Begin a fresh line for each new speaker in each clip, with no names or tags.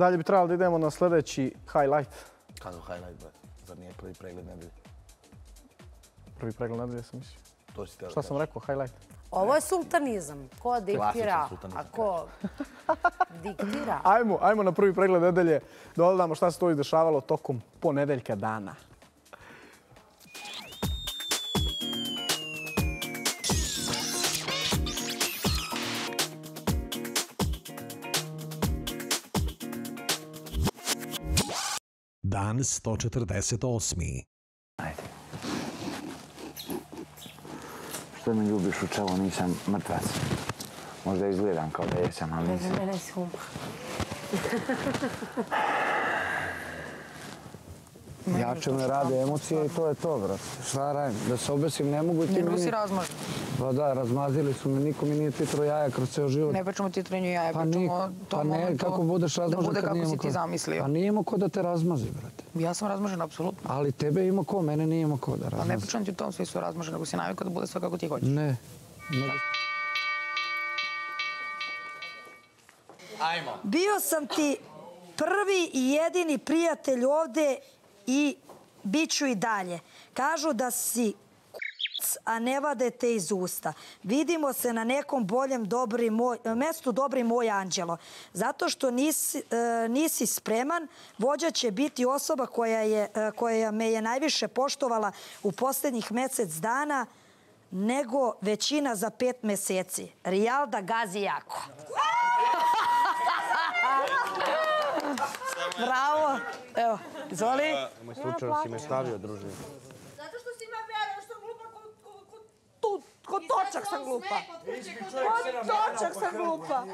Dalje bi trebalo da idemo na sljedeći highlight.
Kako highlight, brate? Zar nije prvi pregled nedelje?
Prvi pregled nedelje sam mislio.
To si
Šta sam rekao, highlight?
Ovo je sultanizam. Ko diktira? A ko diktira?
Ajmo, ajmo na prvi pregled nedelje da odgledamo šta se to izdešavalo tokom ponedeljka dana.
Dan 148.
Ajde. Što me ljubiš u čelo, nisam mrtvac. Možda izgledam kao da jesam, ali nisam.
Mene si umah.
Jače me rade emocije i to je to, brate. Šta radim? Da se obesim ne mogu ti
Ne
meni...
nosi razmaž.
Pa da, razmazili su me, niko mi nije titro jaja kroz ceo život.
Ne pričamo ti trenju jaja,
Pa,
pričamo to
pa ne,
momentu
kako budeš razmažen
Da bude kako si ti zamislio.
Pa nije imao ko da te razmazi, brate.
Ja sam razmažen, apsolutno.
Ali tebe ima ko, mene nije imao ko da
Pa ne
razmazi.
pričam ti o tom, svi su razmaženi, nego si navikao da bude sve kako ti hoćeš.
Ne. ne.
Bio sam ti prvi i jedini prijatelj ovde i bit ću i dalje. Kažu da si a ne vade te iz usta. Vidimo se na nekom boljem dobri moj, mestu dobri moj anđelo. Zato što nisi, e, nisi spreman, vođa će biti osoba koja, je, e, koja me je najviše poštovala u posljednjih mesec dana nego većina za pet meseci. Rijalda gazi jako. Bravo. Evo, izvoli.
Moj slučajno si me stavio, druže.
Zato što si ima vera, što sam glupa ko, ko, ko, tu, ko točak sam glupa. Ko točak sam glupa.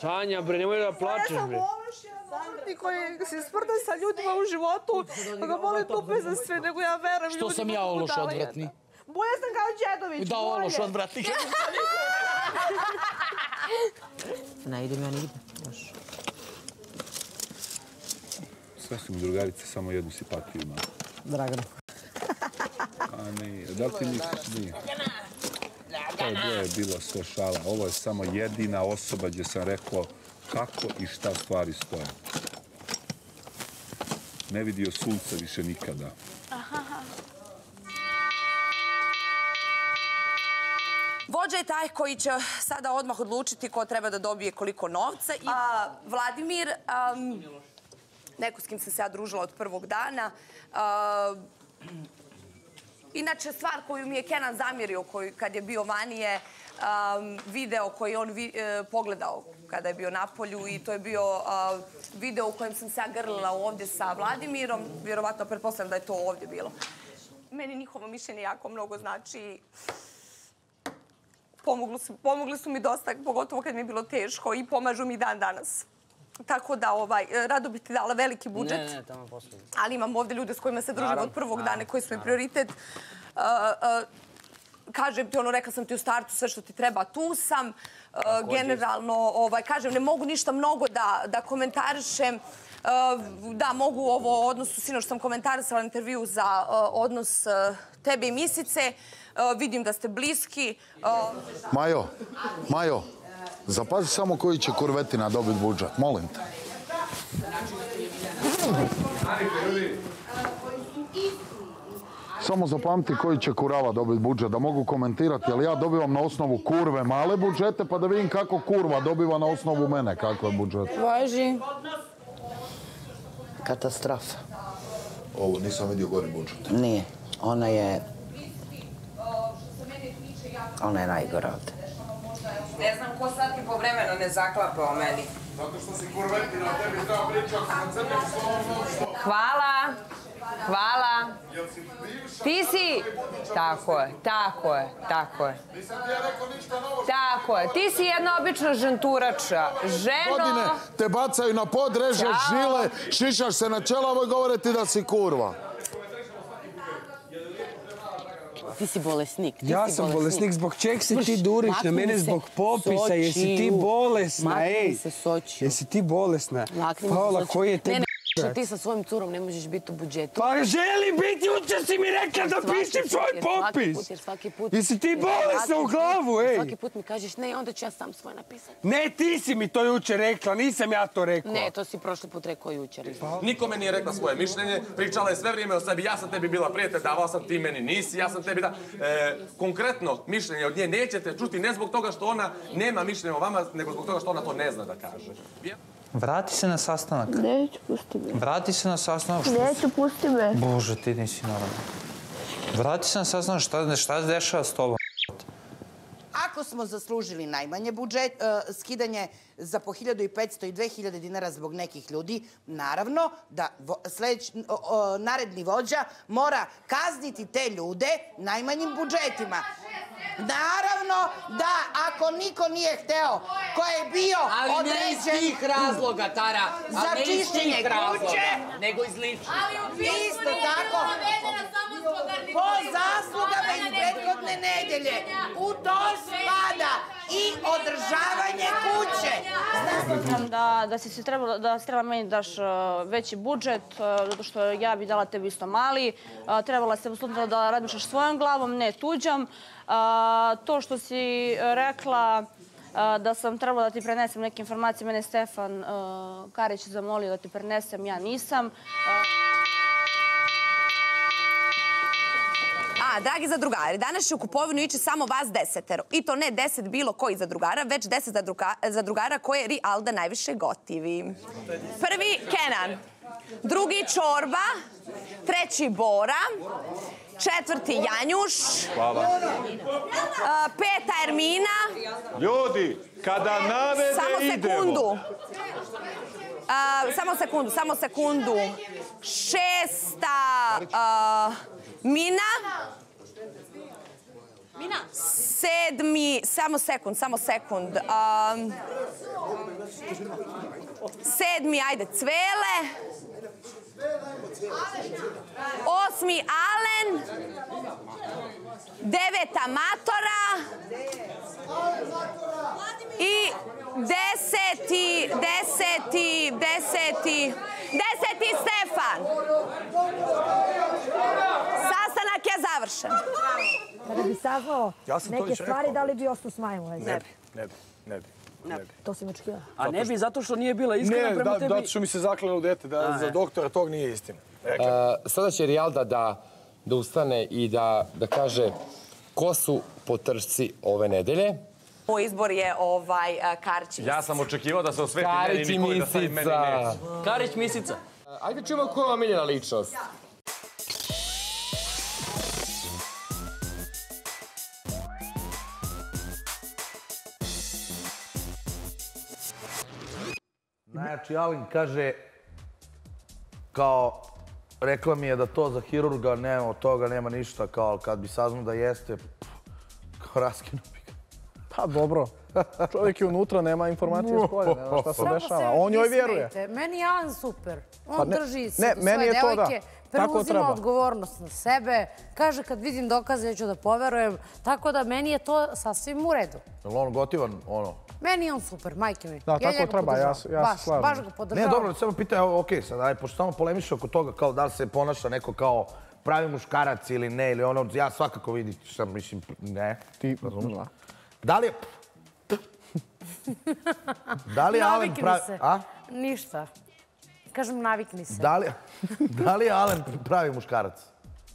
Sanja, bre, nemoj da plačeš, bre.
ološ, koji se sprda sa ljudima u životu, pa ga boli tupe za sve, nego ja verujem
Što sam ja ološ odvratni?
Bolje sam kao Đedović,
Da,
bolje.
ološ odvratni.
Ne idem ja nigde. Još.
Sve su mi drugarice, samo jednu simpatiju ima.
Dragana.
A ne, da li ti misliš nije? To je, to je bilo sve šala. Ovo je samo jedina osoba gdje sam rekao kako i šta stvari stoje. Ne vidio sunca više nikada.
Vođa je taj koji će sada odmah odlučiti ko treba da dobije koliko novca. I, a, Vladimir, um, neko s kim sam se ja družila od prvog dana, a, Inače, stvar koju mi je Kenan zamjerio koji, kad je bio vani je um, video koji je on vi, e, pogledao kada je bio na polju i to je bio uh, video u kojem sam se ja grlila ovdje sa Vladimirom. Vjerovatno, pretpostavljam da je to ovdje bilo. Meni njihovo mišljenje jako mnogo znači pomogli su, pomogli su mi dosta, pogotovo kad mi je bilo teško i pomažu mi dan danas. Tako da, ovaj, rado bih ti dala veliki budžet
Ne, ne, tamo posle.
ali imam ovdje ljude s kojima se družim
Naravno,
od prvog
naravno,
dana koji su mi prioritet. Uh, uh, kažem ti ono, rekla sam ti u startu sve što ti treba, tu sam. Uh, generalno, ovaj, kažem, ne mogu ništa mnogo da, da komentarišem. Da, mogu ovo odnosu, sinoć sam komentarisala intervju za odnos tebe i Misice. Vidim da ste bliski.
Majo, Majo, zapazi samo koji će kurvetina dobiti budžet, molim te. Samo zapamti koji će kurava dobiti budžet, da mogu komentirati, jer ja dobivam na osnovu kurve male budžete, pa da vidim kako kurva dobiva na osnovu mene kakve budžete.
Važi.
Katastrofa.
Ovo nisam vidio gori budžet.
Nije. Ona je... Ona je najgora ovde.
Ne znam ko sad ti po vremena ne zaklapa o meni.
Zato što si kurvetina, tebi treba priča ako sam crnim slovom
Hvala. Hvala. Ti si... Tako je, tako je, tako je.
Nisam ti ja rekao ništa novo.
Tako je. Ti si jedna obična ženturača. Ženo...
Godine te bacaju na pod, režeš žile, šišaš se na čelavo i govore ti da si kurva.
Ti si bolesnik. Ti
Ja
si
sam bolesnik, zbog čeg se ti duriš na mene zbog popisa, jesi ti bolesna,
Makni
ej.
se s očiju.
Jesi ti bolesna?
Makni se
Paola,
s očiju.
koji je tebi.
Što ti sa svojim curom ne možeš biti u budžetu.
Pa želi biti, jučer si mi rekla da pišem svoj
jer svaki
popis.
put, jer svaki put-
Jesi ti bolesna
svaki
u glavu, ej?
Svaki put mi kažeš ne, onda ću ja sam svoje napisati.
Ne, ti si mi to jučer rekla, nisam ja to rekao.
Ne, to si prošli put rekao jučer.
Nikome nije rekla svoje mišljenje, pričala je sve vrijeme o sebi, ja sam tebi bila prijatelj, davao sam ti meni nisi, ja sam tebi da... E, konkretno mišljenje od nje nećete čuti ne zbog toga što ona nema mišljenje o vama, nego zbog toga što ona to ne zna da kaže.
Vrati se na sastanak.
Neću, pusti me.
Vrati se na sastanak. Što...
Neću, pusti me.
Bože, ti nisi normalan. Vrati se na sastanak, šta, šta se dešava s tobom?
Ako smo zaslužili najmanje budžet, e, skidanje za po 1500 i 2000 dinara zbog nekih ljudi, naravno da vo, sljedeć, o, o, naredni vođa mora kazniti te ljude najmanjim budžetima. Naravno da ako niko nije hteo ko je bio
Ali ne iz
određen
tih razloga, Tara.
za
Ali ne iz
čišćenje
tih razloga,
kuće,
nego iz ličnih.
Isto tako, po zaslugama iz prethodne nedelje, u to spada i održavanje kuće.
Da, da si se trebala, da si trebala meni daš uh, veći budžet, uh, zato što ja bi dala tebi isto mali. Uh, trebala se apsolutno da razmišljaš svojom glavom, ne tuđom. To što si rekla da sam trebala da ti prenesem neke informacije, mene Stefan Karić zamolio da ti prenesem, ja nisam.
A, dragi zadrugari, danas će u kupovinu ići samo vas desetero. I to ne deset bilo koji zadrugara, već deset zadruga, zadrugara koje Rialda najviše gotivi. Prvi Kenan, drugi Čorba, treći Bora, četvrti Janjuš,
Hvala.
a, peta Ermina,
Ljudi, kada navede
samo
idemo.
sekundu. A, samo sekundu, samo sekundu. Šesta a, Mina. Mina. Sedmi, samo sekund, samo sekund. Um, sedmi, ajde, Cvele. Osmi, Alen. Deveta, Matora. I deseti, deseti, deseti, deseti Stefan. Sastanak je završen.
Kada bi saznao
Ja
neke stvari, da li bi ostao s majom?
Ne bi, ne bi, ne bi. Ne bi.
To si me očekivao.
A ne bi zato što nije bila iskrena
Ne,
prema
da,
tebi?
zato što mi se zakljelo dete da
A,
za
e.
doktora tog nije istina.
E, sada će Rijalda da, da ustane i da, da kaže ko su potršci ove nedelje.
Moj izbor je ovaj a, Karčić.
Ja sam očekivao da se osveti meni
i
niko i da stavi meni neće.
Karić Misica.
Ajde čujemo ko je omiljena ličnost.
Najjači Alin kaže kao rekla mi je da to za hirurga nema od toga nema ništa kao ali kad bi saznao da jeste pff, kao raskinu bi ga.
Pa dobro. Čovjek je unutra, nema informacije iz polja, ne zna šta se dešava. On njoj
vi
vjeruje.
Meni je Alan super. On
Pa ne-
drži
ne,
se
meni
svoje
je to da.
devojke, preuzima odgovornost na sebe. Kaže kad vidim dokaze, ja ću da poverujem. Tako da meni je to sasvim u redu.
Jel on gotivan ono?
Meni je on super, majke mi.
Da,
ja
tako treba, ja se- ja se
baš,
slažem.
Baš ga
Ne,
podržavam.
dobro, samo pitaj, okej, sad, aj, pošto samo polemiše oko toga, kao da li se ponaša neko kao pravi muškarac ili ne, ili ono, ja svakako vidim, šta mislim, ne.
Ti,
razumiješ? Da li je... Da li je Alen
Navikni
pravi...
se.
A?
Ništa. Kažem, navikni se.
Da li, da li je Alen pravi muškarac?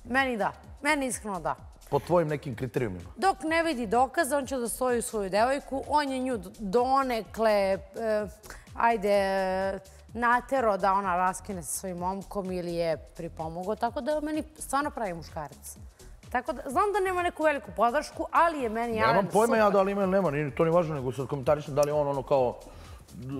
Meni da. Meni iskreno da.
Po tvojim nekim kriterijumima.
Dok ne vidi dokaza, on će da stoji u svoju devojku. On je nju donekle, e, ajde, natero da ona raskine sa svojim momkom ili je pripomogo. Tako da meni stvarno pravi muškarac. Tako da, znam da nema neku veliku podršku, ali je meni
Nemam
super.
pojma ja da li ima ili nema, nije to ni važno, nego sad komentarišem da li je on ono kao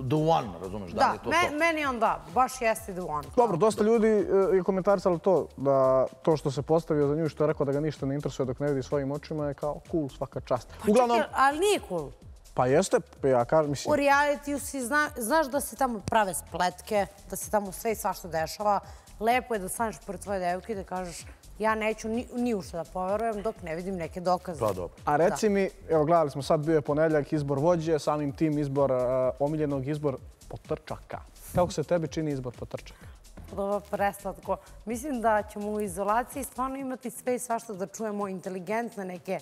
the one, razumeš, da li
Da,
je to
me-
to.
meni on da, baš jeste the one.
Dobro, dosta ljudi e, je komentarisalo to, da to što se postavio za nju i što je rekao da ga ništa ne interesuje dok ne vidi svojim očima je kao cool, svaka čast. Uglavnom,
Čekaj, ali nije cool.
pa jeste, ja kažem,
U
mislim,
realitiju si zna, znaš da se tamo prave spletke, da se tamo sve i svašta dešava. Lepo je da staneš pored svoje devojke i da kažeš ja neću ni, ni u što da poverujem dok ne vidim neke dokaze.
Pa dobro.
A reci mi, evo gledali smo sad bio je ponedjeljak izbor vođe, samim tim izbor, uh, omiljenog izbor potrčaka. Kako se tebi čini izbor potrčaka?
Dobro, preslatko. Mislim da ćemo u izolaciji stvarno imati sve i svašta da čujemo inteligentne neke e,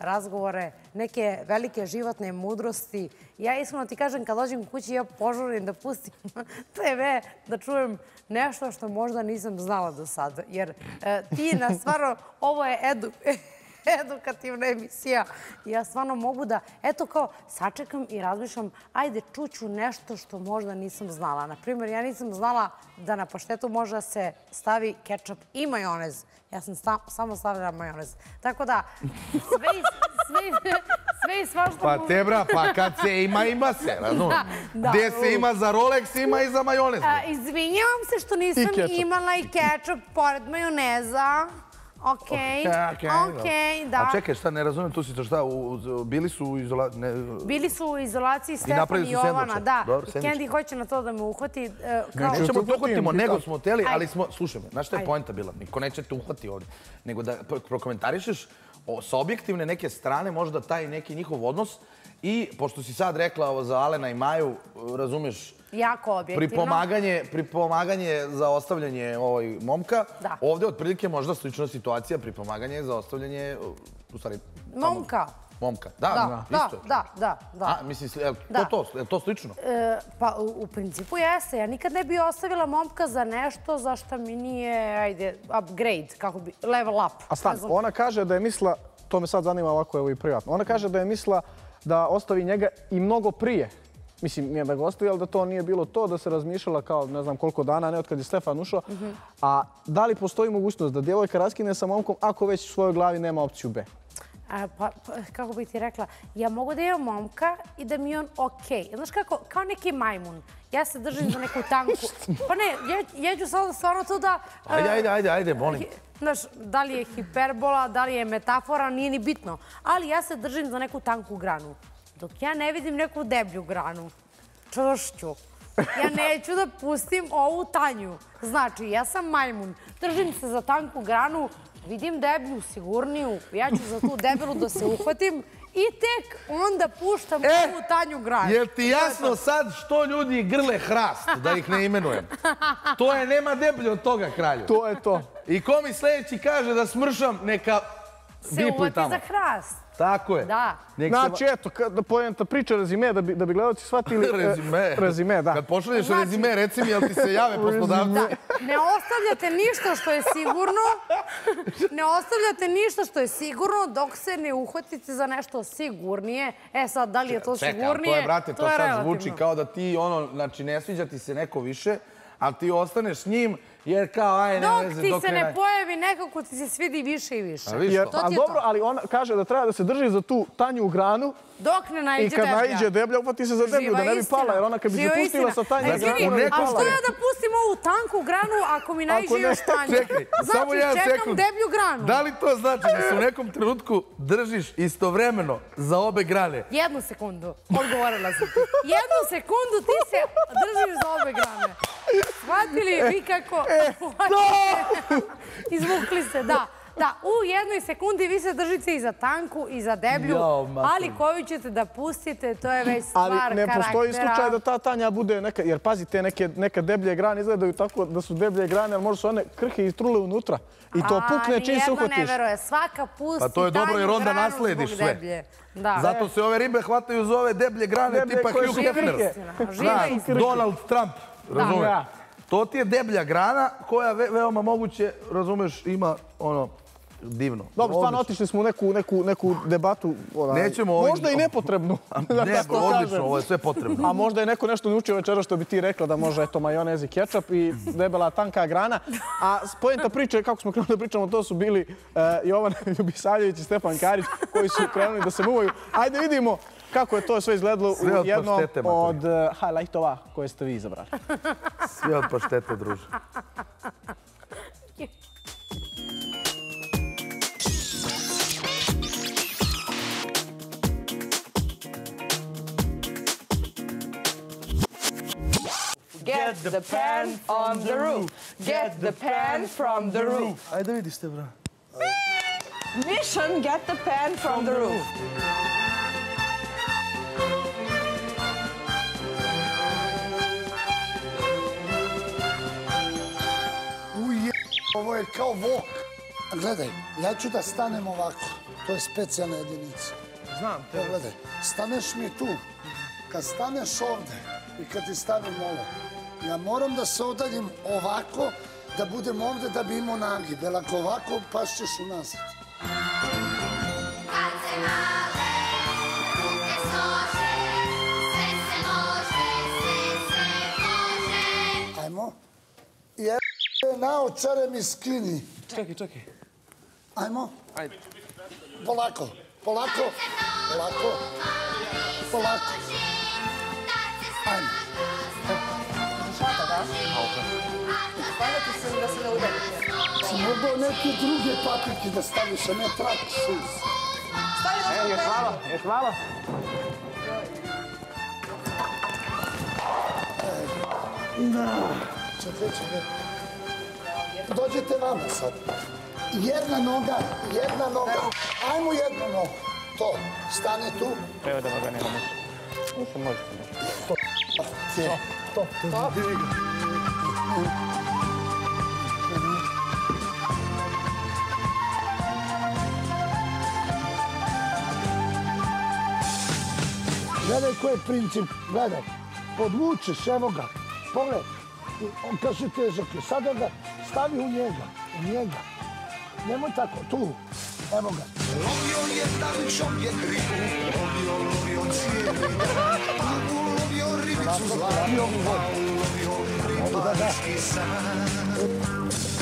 razgovore, neke velike životne mudrosti. Ja iskreno ti kažem, kad dođem kući, ja požurim da pustim TV, da čujem nešto što možda nisam znala do sada. Jer e, ti na stvarno, ovo je edu, edukativna emisija. Ja stvarno mogu da, eto kao, sačekam i razmišljam, ajde, čuću nešto što možda nisam znala. Naprimjer, ja nisam znala da na paštetu može da se stavi kečap i majonez. Ja sam sta, samo stavila majonez. Tako da, sve i, sve, i- sve i svašta
Pa te bra, pa kad se ima, ima se, razumiješ? Gdje se ima za Rolex, ima i za majonez.
Izvinjavam se što nisam imala i kečap pored majoneza. Okej,
Okej,
da.
A čekaj, šta, ne razumijem, tu si to šta, u- bili su u izolaciji,
Bili su u izolaciji Stefan i Jovana, da.
Dobro, sendviče.
Candy hoće na to da me uhvati. e, Kao...
Nećemo te uhvatimo, nego smo teli, ali smo, slušaj me, znaš šta je
Ajde.
poenta bila? Niko neće te uhvati ovdje, nego da pro- prokomentarišeš o, sa objektivne neke strane možda taj neki njihov odnos i, pošto si sad rekla ovo za Alena i Maju, razumeš,
Jako objektivno.
pri pomaganje, pri pomaganje za ostavljanje ovoj momka,
Da.
ovdje otprilike možda slična situacija pri pomaganje za ostavljanje, u stvari,
Momka.
momka. Da,
Da, da,
isto je.
da, da, da.
A, misliš, je li
Da.
to to, je to slično?
E, pa u, u principu jeste. Ja nikad ne bi ostavila momka za nešto za što mi nije, ajde, upgrade, kako bi, level up.
A stan,
znam.
ona kaže da je misla, to me sad zanima ovako evo i privatno, ona kaže da je misla da ostavi njega i mnogo prije. Mislim, nije da ga ostavi, ali da to nije bilo to, da se razmišljala kao ne znam koliko dana, ne od kad je Stefan ušao.
Mhm.
A da li postoji mogućnost da djevojka raskine sa momkom ako već u svojoj glavi nema opciju B?
A, pa, pa, kako bi ti rekla, ja mogu da imam momka i da mi je on okej. Znaš kako, kao neki majmun. Ja se držim za neku tanku. Pa ne, ja, ja ću sad stvarno to da...
Ajde,
e,
ajde, ajde, ajde, molim.
Znaš, da li je hiperbola, da li je metafora, nije ni bitno. Ali ja se držim za neku tanku granu. Dok ja ne vidim neku deblju granu, čvršću, ja neću da pustim ovu tanju. Znači, ja sam majmun, držim se za tanku granu, vidim deblju, sigurniju, ja ću za tu debelu da se uhvatim i tek onda puštam ovu tanju granu.
E, Jel ti jasno sad što ljudi grle hrast, da ih ne imenujem? To je, nema deblje od toga, kralju.
To je to.
I ko mi sljedeći kaže da smršam, neka
Se
bipli
uvati za hrast.
Tako je.
Da.
Nek se
Znači, eto, kad da pojenta priča rezime, da bi, da bi gledalci shvatili... e,
Rezime.
Rezime, da.
Kad pošalješ
Znači-
rezime, reci mi jel ti se jave poslodavci.
Ne ostavljate ništa što je sigurno, ne ostavljate ništa što je sigurno dok se ne uhvatite za nešto sigurnije. E sad, da li je to
Čekaj, ali
sigurnije?
to je, brate, to, sad zvuči kao da ti, ono, znači, ne sviđa ti se neko više, ali ti ostaneš s njim, jer kao, aj, ne
Dok
veze,
ti
dok
se
ne...
ne pojavi neko ko ti se svidi više i više.
A
Jer,
to?
Ti je
dobro,
to.
ali ona kaže da treba da se drži za tu tanju granu
Dok ne naiđe
i kad
deblja.
naiđe deblja, upati se za deblju, da ne bi pala, jer ona kad bi se pustila sa
izvini,
granu, bi
A što ja da pustim ovu tanku granu ako mi
ne,
još tanju?
Čekaj, samo
Znači, čekam deblju granu.
Da li to znači da se u nekom trenutku držiš istovremeno za obe grane?
Jednu sekundu, odgovorila sam ti. Jednu sekundu ti se držiš za obe grane. Shvatili vi kako...
E,
Izvukli se, da. Da, u jednoj sekundi vi se držite i za tanku i za deblju, ali koju ćete da pustite, to je već stvar
Ali ne
karaktera.
postoji slučaj da ta tanja bude neka, jer pazi, te neke, neke deblje grane izgledaju tako da su deblje grane, ali možda su one krhe i trule unutra. I to pukne čim se uhvatiš.
ne veruje, svaka pusti
Pa to je dobro,
tanju
jer onda naslediš sve.
deblje. Da.
Zato se ove ribe hvataju za ove deblje grane
Deblje
tipa Hugh Hefner. Donald Trump, razumeš?
Da.
To ti je deblja grana koja ve- veoma moguće, razumeš, ima ono divno.
Dobro, stvarno otišli smo u neku, neku, neku debatu. onaj,
Nećemo ovim-
Možda i nepotrebnu.
Ne, odlično,
kažem.
ovo je sve potrebno.
A možda je neko nešto naučio večera što bi ti rekla da može eto majonez i kečap i debela tanka grana. A pojenta priče, kako smo krenuli da pričamo, to su bili uh, Jovan Ljubisavljević i Stefan Karić koji su krenuli da se muvaju. Ajde vidimo kako je to sve izgledalo
Sve
u jednom od uh, highlightova koje ste vi izabrali.
Sve od paštete, druže.
Get the pan on the roof. Get the pan from the roof.
Ajde vidiš te, bra.
Mission, get the pan from the roof.
Ovo je kao vok. Gledaj, ja ću da stanem ovako. To je specijalna jedinica.
Znam.
Pogledaj, staneš mi tu. Kad staneš ovde i kad ti stavim ovo, ja moram da se odaljim ovako, da budem ovde da bi imao nagib. Jer ako ovako, pašćeš unazad. Ajmo. Naočare mi skini.
Čekaj, čekaj.
Ajmo.
Ajde.
Polako, polako, polako, polako. Ajmo.
Šata, da? Stvarno ti se da se ne.
Si mogao neke druge paprike da staviš, a ne trak šus.
Stavi
E, još malo, još malo.
Da. Čekaj, čekaj. Dođete vama sad. Jedna noga, jedna noga. Ajmo jednu nogu. To, stane tu.
Evo da ga nema ništa. Mislim, možete.
To, to, to, to. Gledaj koji je princip, gledaj. Podvučeš, evo ga, pogledaj. On kaže težak je, sada ga stavi u njega, u njega. Nemoj tako, tu, evo ga.
Lovio jedan čovjek ribu, lovio, lovio cijeli dan. Pavu lovio ribicu zlatnu, pavu lovio ribarički san.